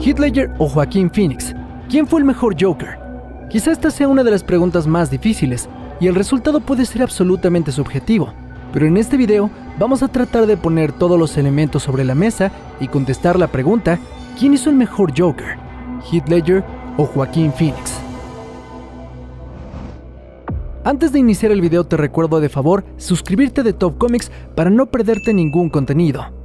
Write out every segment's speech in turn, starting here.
Ledger o Joaquín Phoenix. ¿Quién fue el mejor Joker? Quizá esta sea una de las preguntas más difíciles, y el resultado puede ser absolutamente subjetivo. Pero en este video vamos a tratar de poner todos los elementos sobre la mesa y contestar la pregunta, ¿quién hizo el mejor Joker? ¿Heath Ledger o Joaquín Phoenix? Antes de iniciar el video te recuerdo de favor suscribirte de Top Comics para no perderte ningún contenido.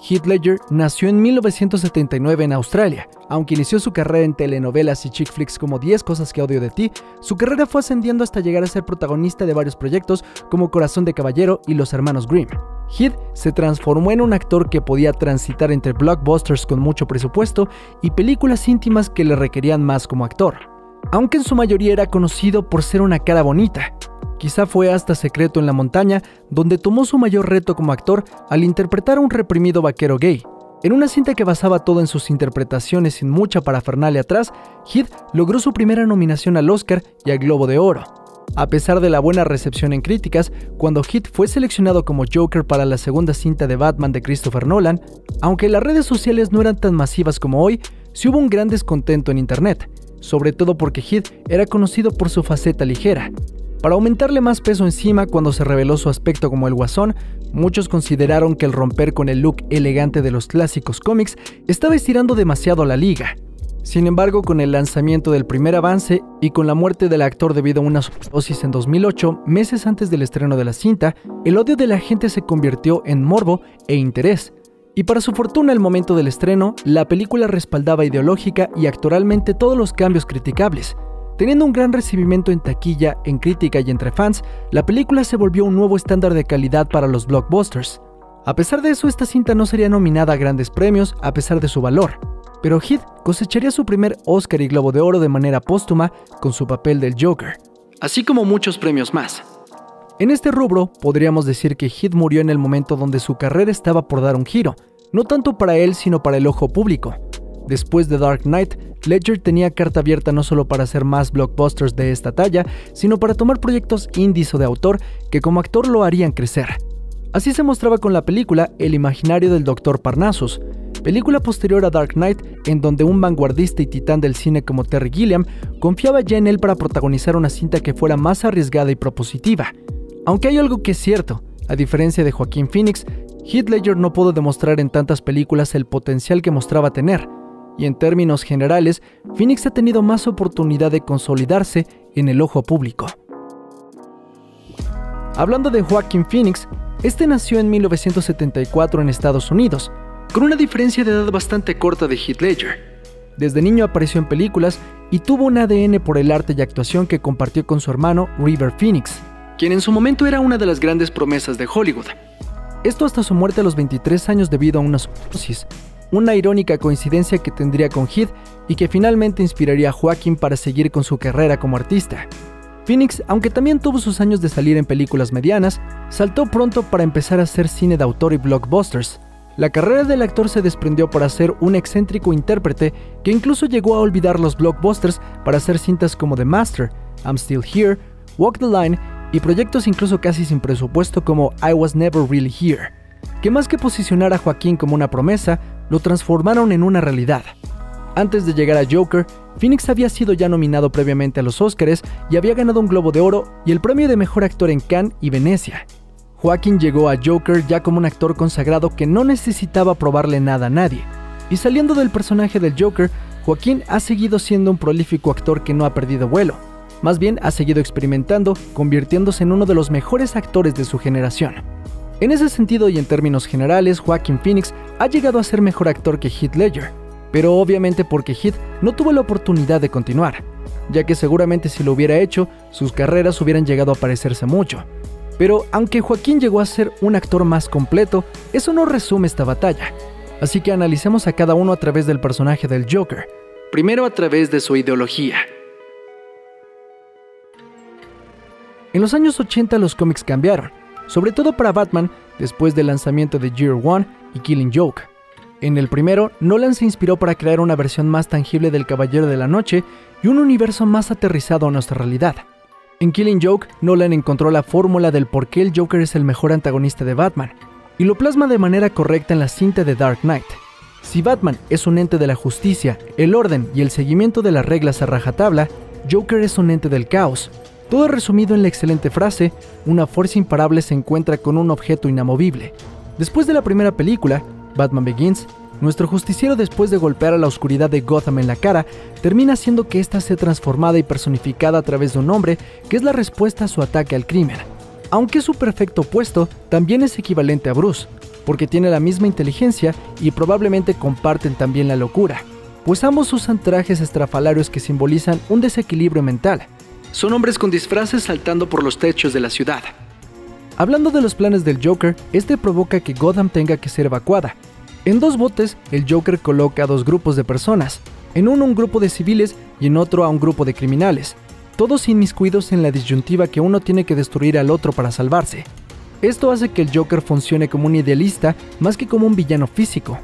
Heath Ledger nació en 1979 en Australia. Aunque inició su carrera en telenovelas y chick flicks como 10 cosas que odio de ti, su carrera fue ascendiendo hasta llegar a ser protagonista de varios proyectos como Corazón de Caballero y Los Hermanos Grimm. Heath se transformó en un actor que podía transitar entre blockbusters con mucho presupuesto y películas íntimas que le requerían más como actor aunque en su mayoría era conocido por ser una cara bonita. Quizá fue hasta Secreto en la Montaña donde tomó su mayor reto como actor al interpretar a un reprimido vaquero gay. En una cinta que basaba todo en sus interpretaciones sin mucha parafernalia atrás, Heath logró su primera nominación al Oscar y al Globo de Oro. A pesar de la buena recepción en críticas, cuando Heath fue seleccionado como Joker para la segunda cinta de Batman de Christopher Nolan, aunque las redes sociales no eran tan masivas como hoy, sí hubo un gran descontento en Internet sobre todo porque Heath era conocido por su faceta ligera. Para aumentarle más peso encima cuando se reveló su aspecto como el guasón, muchos consideraron que el romper con el look elegante de los clásicos cómics estaba estirando demasiado la liga. Sin embargo, con el lanzamiento del primer avance y con la muerte del actor debido a una sobredosis en 2008, meses antes del estreno de la cinta, el odio de la gente se convirtió en morbo e interés, y para su fortuna al momento del estreno, la película respaldaba ideológica y actoralmente todos los cambios criticables. Teniendo un gran recibimiento en taquilla, en crítica y entre fans, la película se volvió un nuevo estándar de calidad para los blockbusters. A pesar de eso, esta cinta no sería nominada a grandes premios a pesar de su valor, pero Heath cosecharía su primer Oscar y Globo de Oro de manera póstuma con su papel del Joker, así como muchos premios más. En este rubro, podríamos decir que Heath murió en el momento donde su carrera estaba por dar un giro, no tanto para él sino para el ojo público. Después de Dark Knight, Ledger tenía carta abierta no solo para hacer más blockbusters de esta talla, sino para tomar proyectos indies o de autor que como actor lo harían crecer. Así se mostraba con la película El imaginario del Dr. Parnassus, película posterior a Dark Knight en donde un vanguardista y titán del cine como Terry Gilliam confiaba ya en él para protagonizar una cinta que fuera más arriesgada y propositiva. Aunque hay algo que es cierto, a diferencia de Joaquín Phoenix, Heath Ledger no pudo demostrar en tantas películas el potencial que mostraba tener, y en términos generales, Phoenix ha tenido más oportunidad de consolidarse en el ojo público. Hablando de Joaquín Phoenix, este nació en 1974 en Estados Unidos, con una diferencia de edad bastante corta de Heath Ledger. Desde niño apareció en películas y tuvo un ADN por el arte y actuación que compartió con su hermano River Phoenix, quien en su momento era una de las grandes promesas de Hollywood. Esto hasta su muerte a los 23 años debido a una sobredosis, una irónica coincidencia que tendría con Heath y que finalmente inspiraría a Joaquin para seguir con su carrera como artista. Phoenix, aunque también tuvo sus años de salir en películas medianas, saltó pronto para empezar a hacer cine de autor y blockbusters. La carrera del actor se desprendió para ser un excéntrico intérprete que incluso llegó a olvidar los blockbusters para hacer cintas como The Master, I'm Still Here, Walk the Line y proyectos incluso casi sin presupuesto como I Was Never Really Here, que más que posicionar a Joaquín como una promesa, lo transformaron en una realidad. Antes de llegar a Joker, Phoenix había sido ya nominado previamente a los Oscars y había ganado un Globo de Oro y el premio de Mejor Actor en Cannes y Venecia. Joaquín llegó a Joker ya como un actor consagrado que no necesitaba probarle nada a nadie. Y saliendo del personaje del Joker, Joaquín ha seguido siendo un prolífico actor que no ha perdido vuelo. Más bien ha seguido experimentando, convirtiéndose en uno de los mejores actores de su generación. En ese sentido y en términos generales, Joaquin Phoenix ha llegado a ser mejor actor que Heath Ledger, pero obviamente porque Heath no tuvo la oportunidad de continuar, ya que seguramente si lo hubiera hecho, sus carreras hubieran llegado a parecerse mucho. Pero aunque Joaquín llegó a ser un actor más completo, eso no resume esta batalla. Así que analicemos a cada uno a través del personaje del Joker, primero a través de su ideología. En los años 80 los cómics cambiaron, sobre todo para Batman después del lanzamiento de Year One y Killing Joke. En el primero, Nolan se inspiró para crear una versión más tangible del Caballero de la Noche y un universo más aterrizado a nuestra realidad. En Killing Joke, Nolan encontró la fórmula del por qué el Joker es el mejor antagonista de Batman, y lo plasma de manera correcta en la cinta de Dark Knight. Si Batman es un ente de la justicia, el orden y el seguimiento de las reglas a rajatabla, Joker es un ente del caos. Todo resumido en la excelente frase, una fuerza imparable se encuentra con un objeto inamovible. Después de la primera película, Batman Begins, nuestro justiciero después de golpear a la oscuridad de Gotham en la cara, termina haciendo que ésta sea transformada y personificada a través de un hombre que es la respuesta a su ataque al crimen. Aunque su perfecto opuesto, también es equivalente a Bruce, porque tiene la misma inteligencia y probablemente comparten también la locura, pues ambos usan trajes estrafalarios que simbolizan un desequilibrio mental. Son hombres con disfraces saltando por los techos de la ciudad. Hablando de los planes del Joker, este provoca que Gotham tenga que ser evacuada, en dos botes, el Joker coloca a dos grupos de personas, en uno un grupo de civiles y en otro a un grupo de criminales, todos inmiscuidos en la disyuntiva que uno tiene que destruir al otro para salvarse. Esto hace que el Joker funcione como un idealista más que como un villano físico,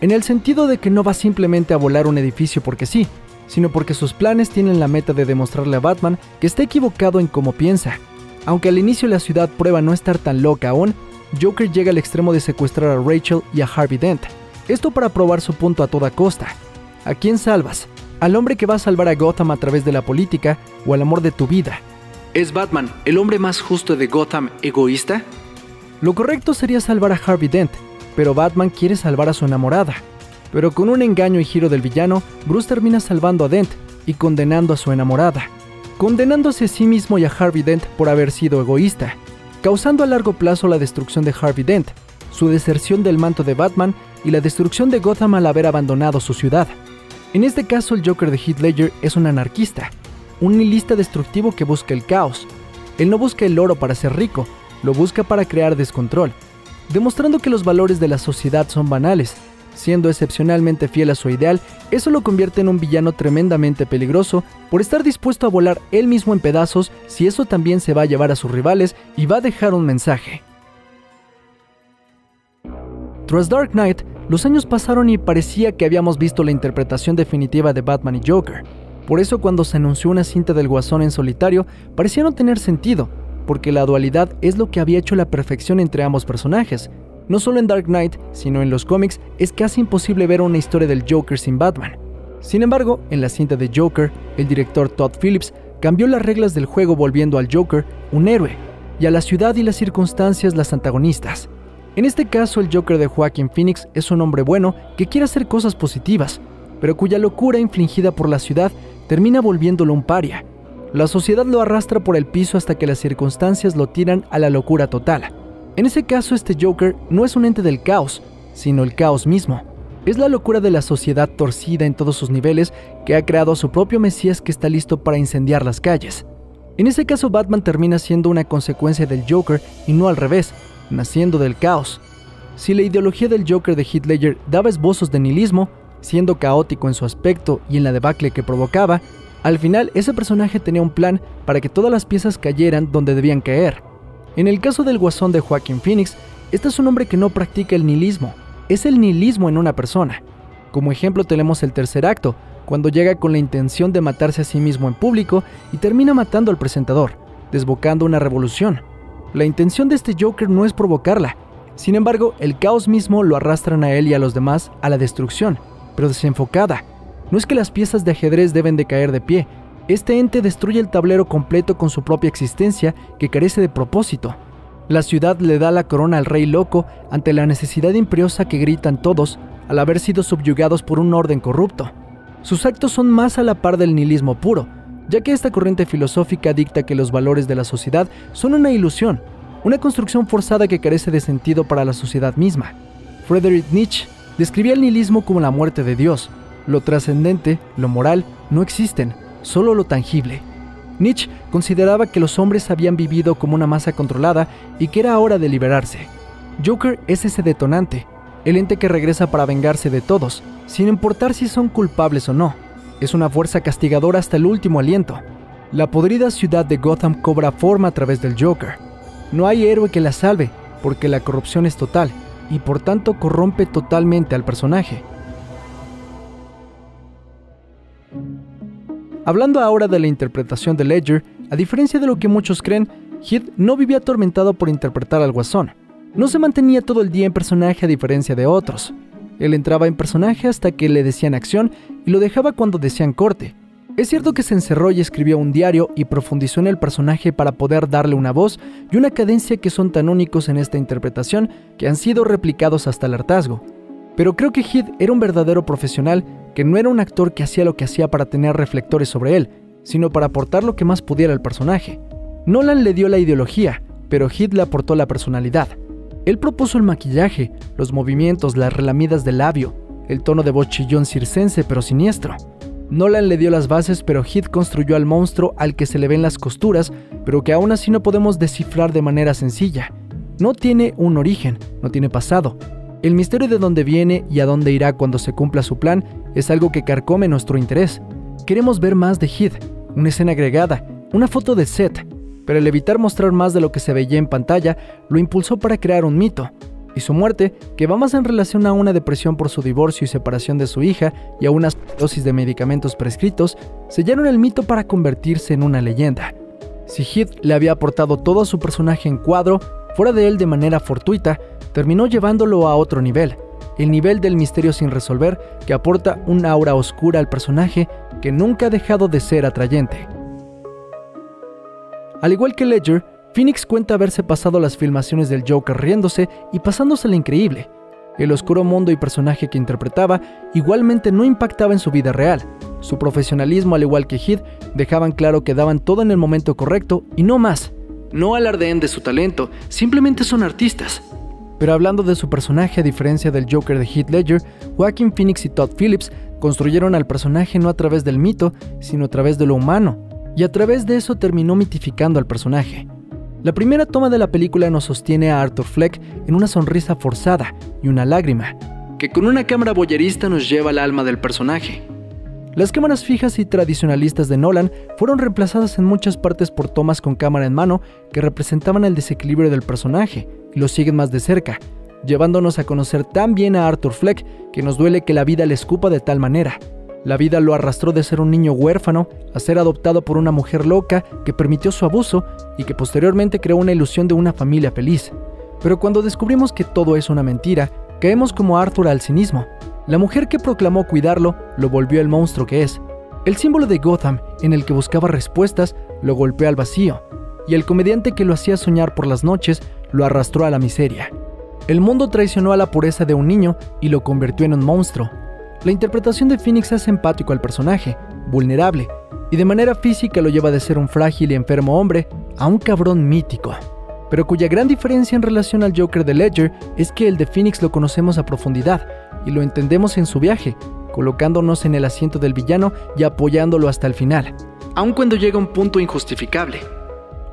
en el sentido de que no va simplemente a volar un edificio porque sí, sino porque sus planes tienen la meta de demostrarle a Batman que está equivocado en cómo piensa. Aunque al inicio la ciudad prueba no estar tan loca aún, Joker llega al extremo de secuestrar a Rachel y a Harvey Dent. Esto para probar su punto a toda costa. ¿A quién salvas? ¿Al hombre que va a salvar a Gotham a través de la política o al amor de tu vida? ¿Es Batman el hombre más justo de Gotham egoísta? Lo correcto sería salvar a Harvey Dent, pero Batman quiere salvar a su enamorada. Pero con un engaño y giro del villano, Bruce termina salvando a Dent y condenando a su enamorada, condenándose a sí mismo y a Harvey Dent por haber sido egoísta causando a largo plazo la destrucción de Harvey Dent, su deserción del manto de Batman y la destrucción de Gotham al haber abandonado su ciudad. En este caso, el Joker de Heath Ledger es un anarquista, un nihilista destructivo que busca el caos. Él no busca el oro para ser rico, lo busca para crear descontrol, demostrando que los valores de la sociedad son banales. Siendo excepcionalmente fiel a su ideal, eso lo convierte en un villano tremendamente peligroso por estar dispuesto a volar él mismo en pedazos si eso también se va a llevar a sus rivales y va a dejar un mensaje. Tras Dark Knight, los años pasaron y parecía que habíamos visto la interpretación definitiva de Batman y Joker. Por eso cuando se anunció una cinta del Guasón en solitario, parecía no tener sentido, porque la dualidad es lo que había hecho la perfección entre ambos personajes. No solo en Dark Knight, sino en los cómics, es casi imposible ver una historia del Joker sin Batman. Sin embargo, en la cinta de Joker, el director Todd Phillips cambió las reglas del juego volviendo al Joker un héroe y a la ciudad y las circunstancias las antagonistas. En este caso, el Joker de Joaquin Phoenix es un hombre bueno que quiere hacer cosas positivas, pero cuya locura infligida por la ciudad termina volviéndolo un paria. La sociedad lo arrastra por el piso hasta que las circunstancias lo tiran a la locura total. En ese caso, este Joker no es un ente del caos, sino el caos mismo. Es la locura de la sociedad torcida en todos sus niveles que ha creado a su propio Mesías que está listo para incendiar las calles. En ese caso Batman termina siendo una consecuencia del Joker y no al revés, naciendo del caos. Si la ideología del Joker de Ledger daba esbozos de nihilismo, siendo caótico en su aspecto y en la debacle que provocaba, al final ese personaje tenía un plan para que todas las piezas cayeran donde debían caer. En el caso del guasón de Joaquin Phoenix, este es un hombre que no practica el nihilismo, es el nihilismo en una persona. Como ejemplo tenemos el tercer acto, cuando llega con la intención de matarse a sí mismo en público y termina matando al presentador, desbocando una revolución. La intención de este Joker no es provocarla, sin embargo, el caos mismo lo arrastran a él y a los demás a la destrucción, pero desenfocada. No es que las piezas de ajedrez deben de caer de pie, este ente destruye el tablero completo con su propia existencia que carece de propósito. La ciudad le da la corona al rey loco ante la necesidad imperiosa que gritan todos al haber sido subyugados por un orden corrupto. Sus actos son más a la par del nihilismo puro, ya que esta corriente filosófica dicta que los valores de la sociedad son una ilusión, una construcción forzada que carece de sentido para la sociedad misma. Friedrich Nietzsche describía el nihilismo como la muerte de Dios. Lo trascendente, lo moral, no existen, solo lo tangible. Nietzsche consideraba que los hombres habían vivido como una masa controlada y que era hora de liberarse. Joker es ese detonante, el ente que regresa para vengarse de todos, sin importar si son culpables o no. Es una fuerza castigadora hasta el último aliento. La podrida ciudad de Gotham cobra forma a través del Joker. No hay héroe que la salve, porque la corrupción es total, y por tanto corrompe totalmente al personaje. Hablando ahora de la interpretación de Ledger, a diferencia de lo que muchos creen, Heath no vivía atormentado por interpretar al guasón. No se mantenía todo el día en personaje a diferencia de otros. Él entraba en personaje hasta que le decían acción y lo dejaba cuando decían corte. Es cierto que se encerró y escribió un diario y profundizó en el personaje para poder darle una voz y una cadencia que son tan únicos en esta interpretación que han sido replicados hasta el hartazgo. Pero creo que Heath era un verdadero profesional, que no era un actor que hacía lo que hacía para tener reflectores sobre él, sino para aportar lo que más pudiera al personaje. Nolan le dio la ideología, pero Heath le aportó la personalidad. Él propuso el maquillaje, los movimientos, las relamidas del labio, el tono de voz chillón circense pero siniestro. Nolan le dio las bases, pero Heath construyó al monstruo al que se le ven las costuras, pero que aún así no podemos descifrar de manera sencilla. No tiene un origen, no tiene pasado. El misterio de dónde viene y a dónde irá cuando se cumpla su plan es algo que carcome nuestro interés. Queremos ver más de Heath, una escena agregada, una foto de set, pero el evitar mostrar más de lo que se veía en pantalla lo impulsó para crear un mito, y su muerte, que va más en relación a una depresión por su divorcio y separación de su hija y a unas dosis de medicamentos prescritos, sellaron el mito para convertirse en una leyenda. Si Heath le había aportado todo a su personaje en cuadro, fuera de él de manera fortuita, terminó llevándolo a otro nivel, el nivel del misterio sin resolver que aporta un aura oscura al personaje que nunca ha dejado de ser atrayente. Al igual que Ledger, Phoenix cuenta haberse pasado las filmaciones del Joker riéndose y pasándose la increíble. El oscuro mundo y personaje que interpretaba igualmente no impactaba en su vida real. Su profesionalismo, al igual que Heath, dejaban claro que daban todo en el momento correcto y no más. No alardeen de su talento, simplemente son artistas. Pero hablando de su personaje, a diferencia del Joker de Heath Ledger, Joaquin Phoenix y Todd Phillips construyeron al personaje no a través del mito, sino a través de lo humano, y a través de eso terminó mitificando al personaje. La primera toma de la película nos sostiene a Arthur Fleck en una sonrisa forzada y una lágrima, que con una cámara boyerista nos lleva al alma del personaje. Las cámaras fijas y tradicionalistas de Nolan fueron reemplazadas en muchas partes por tomas con cámara en mano que representaban el desequilibrio del personaje lo siguen más de cerca, llevándonos a conocer tan bien a Arthur Fleck que nos duele que la vida le escupa de tal manera. La vida lo arrastró de ser un niño huérfano a ser adoptado por una mujer loca que permitió su abuso y que posteriormente creó una ilusión de una familia feliz. Pero cuando descubrimos que todo es una mentira, caemos como Arthur al cinismo. La mujer que proclamó cuidarlo lo volvió el monstruo que es. El símbolo de Gotham, en el que buscaba respuestas, lo golpeó al vacío. Y el comediante que lo hacía soñar por las noches lo arrastró a la miseria. El mundo traicionó a la pureza de un niño y lo convirtió en un monstruo, la interpretación de Phoenix hace empático al personaje, vulnerable, y de manera física lo lleva de ser un frágil y enfermo hombre a un cabrón mítico. Pero cuya gran diferencia en relación al Joker de Ledger es que el de Phoenix lo conocemos a profundidad y lo entendemos en su viaje, colocándonos en el asiento del villano y apoyándolo hasta el final, aun cuando llega un punto injustificable.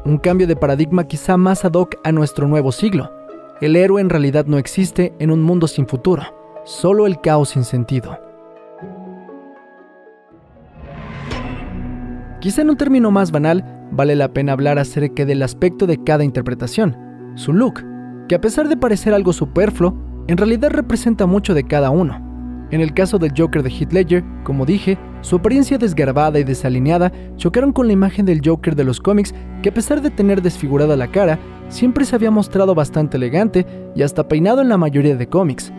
Un cambio de paradigma quizá más ad hoc a nuestro nuevo siglo. El héroe en realidad no existe en un mundo sin futuro solo el caos sin sentido. Quizá en un término más banal, vale la pena hablar acerca del aspecto de cada interpretación, su look, que a pesar de parecer algo superfluo, en realidad representa mucho de cada uno. En el caso del Joker de Heath Ledger, como dije, su apariencia desgarbada y desalineada chocaron con la imagen del Joker de los cómics que a pesar de tener desfigurada la cara, siempre se había mostrado bastante elegante y hasta peinado en la mayoría de cómics,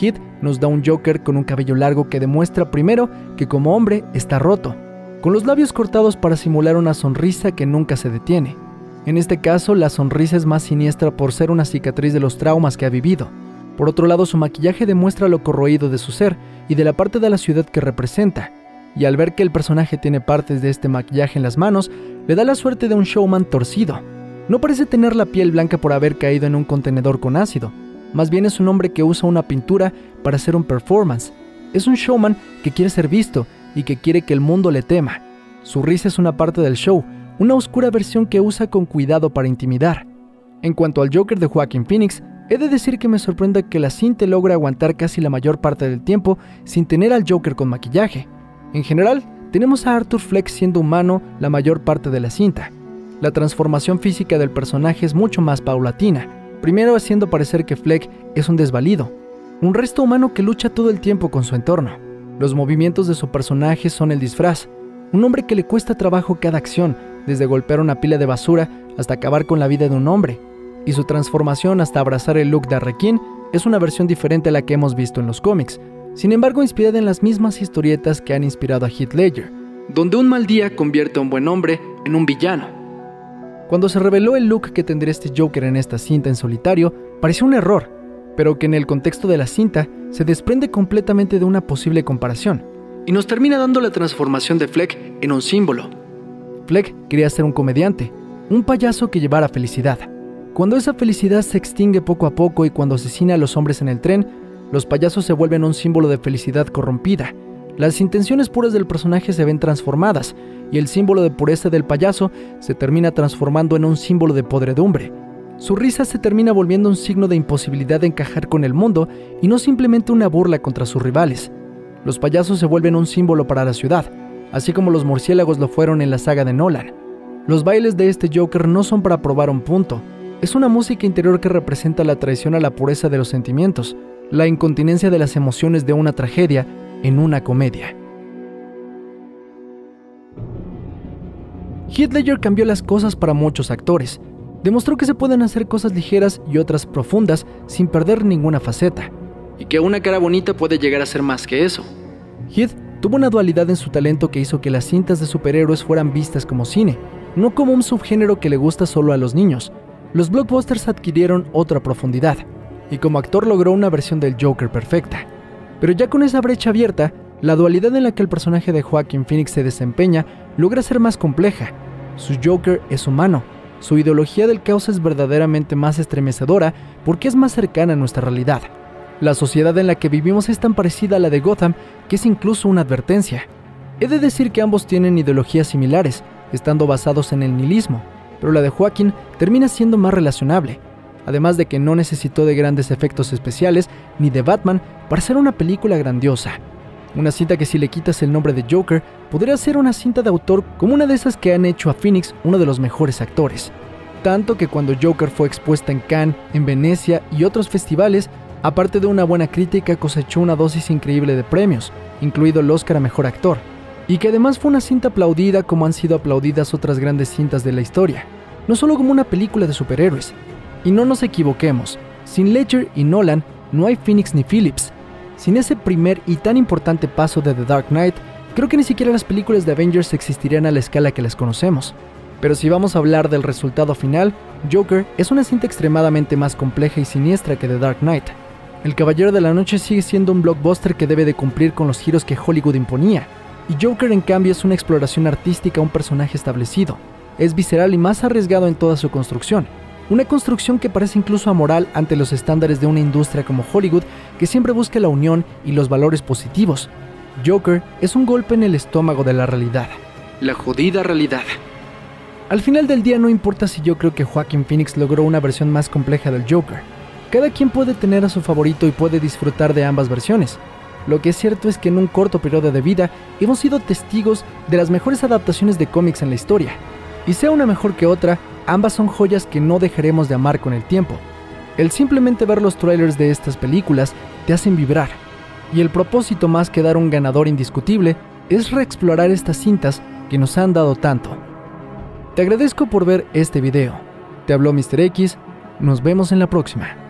Heath nos da un Joker con un cabello largo que demuestra primero que como hombre está roto, con los labios cortados para simular una sonrisa que nunca se detiene. En este caso, la sonrisa es más siniestra por ser una cicatriz de los traumas que ha vivido. Por otro lado, su maquillaje demuestra lo corroído de su ser y de la parte de la ciudad que representa. Y al ver que el personaje tiene partes de este maquillaje en las manos, le da la suerte de un showman torcido. No parece tener la piel blanca por haber caído en un contenedor con ácido, más bien es un hombre que usa una pintura para hacer un performance. Es un showman que quiere ser visto y que quiere que el mundo le tema. Su risa es una parte del show, una oscura versión que usa con cuidado para intimidar. En cuanto al Joker de Joaquin Phoenix, he de decir que me sorprende que la cinta logre aguantar casi la mayor parte del tiempo sin tener al Joker con maquillaje. En general, tenemos a Arthur Fleck siendo humano la mayor parte de la cinta. La transformación física del personaje es mucho más paulatina, primero haciendo parecer que Fleck es un desvalido, un resto humano que lucha todo el tiempo con su entorno. Los movimientos de su personaje son el disfraz, un hombre que le cuesta trabajo cada acción, desde golpear una pila de basura hasta acabar con la vida de un hombre, y su transformación hasta abrazar el look de Arrequín es una versión diferente a la que hemos visto en los cómics, sin embargo inspirada en las mismas historietas que han inspirado a Heath Ledger, donde un mal día convierte a un buen hombre en un villano. Cuando se reveló el look que tendría este Joker en esta cinta en solitario, pareció un error, pero que en el contexto de la cinta se desprende completamente de una posible comparación, y nos termina dando la transformación de Fleck en un símbolo. Fleck quería ser un comediante, un payaso que llevara felicidad. Cuando esa felicidad se extingue poco a poco y cuando asesina a los hombres en el tren, los payasos se vuelven un símbolo de felicidad corrompida. Las intenciones puras del personaje se ven transformadas y el símbolo de pureza del payaso se termina transformando en un símbolo de podredumbre. Su risa se termina volviendo un signo de imposibilidad de encajar con el mundo y no simplemente una burla contra sus rivales. Los payasos se vuelven un símbolo para la ciudad, así como los murciélagos lo fueron en la saga de Nolan. Los bailes de este Joker no son para probar un punto, es una música interior que representa la traición a la pureza de los sentimientos, la incontinencia de las emociones de una tragedia en una comedia. Heath Ledger cambió las cosas para muchos actores. Demostró que se pueden hacer cosas ligeras y otras profundas sin perder ninguna faceta. Y que una cara bonita puede llegar a ser más que eso. Heath tuvo una dualidad en su talento que hizo que las cintas de superhéroes fueran vistas como cine, no como un subgénero que le gusta solo a los niños. Los blockbusters adquirieron otra profundidad y como actor logró una versión del Joker perfecta. Pero ya con esa brecha abierta, la dualidad en la que el personaje de Joaquin Phoenix se desempeña logra ser más compleja. Su Joker es humano, su ideología del caos es verdaderamente más estremecedora porque es más cercana a nuestra realidad. La sociedad en la que vivimos es tan parecida a la de Gotham que es incluso una advertencia. He de decir que ambos tienen ideologías similares, estando basados en el nihilismo, pero la de Joaquin termina siendo más relacionable, además de que no necesitó de grandes efectos especiales ni de Batman para ser una película grandiosa. Una cinta que si le quitas el nombre de Joker, podría ser una cinta de autor como una de esas que han hecho a Phoenix uno de los mejores actores. Tanto que cuando Joker fue expuesta en Cannes, en Venecia y otros festivales, aparte de una buena crítica, cosechó una dosis increíble de premios, incluido el Oscar a Mejor Actor, y que además fue una cinta aplaudida como han sido aplaudidas otras grandes cintas de la historia, no solo como una película de superhéroes, y no nos equivoquemos, sin Ledger y Nolan no hay Phoenix ni Phillips. Sin ese primer y tan importante paso de The Dark Knight, creo que ni siquiera las películas de Avengers existirían a la escala que las conocemos. Pero si vamos a hablar del resultado final, Joker es una cinta extremadamente más compleja y siniestra que The Dark Knight. El Caballero de la Noche sigue siendo un blockbuster que debe de cumplir con los giros que Hollywood imponía, y Joker en cambio es una exploración artística a un personaje establecido. Es visceral y más arriesgado en toda su construcción, una construcción que parece incluso amoral ante los estándares de una industria como Hollywood que siempre busca la unión y los valores positivos. Joker es un golpe en el estómago de la realidad. La jodida realidad. Al final del día no importa si yo creo que Joaquin Phoenix logró una versión más compleja del Joker. Cada quien puede tener a su favorito y puede disfrutar de ambas versiones. Lo que es cierto es que en un corto periodo de vida hemos sido testigos de las mejores adaptaciones de cómics en la historia. Y sea una mejor que otra, ambas son joyas que no dejaremos de amar con el tiempo. El simplemente ver los trailers de estas películas te hacen vibrar, y el propósito más que dar un ganador indiscutible es reexplorar estas cintas que nos han dado tanto. Te agradezco por ver este video. Te habló Mr. X, nos vemos en la próxima.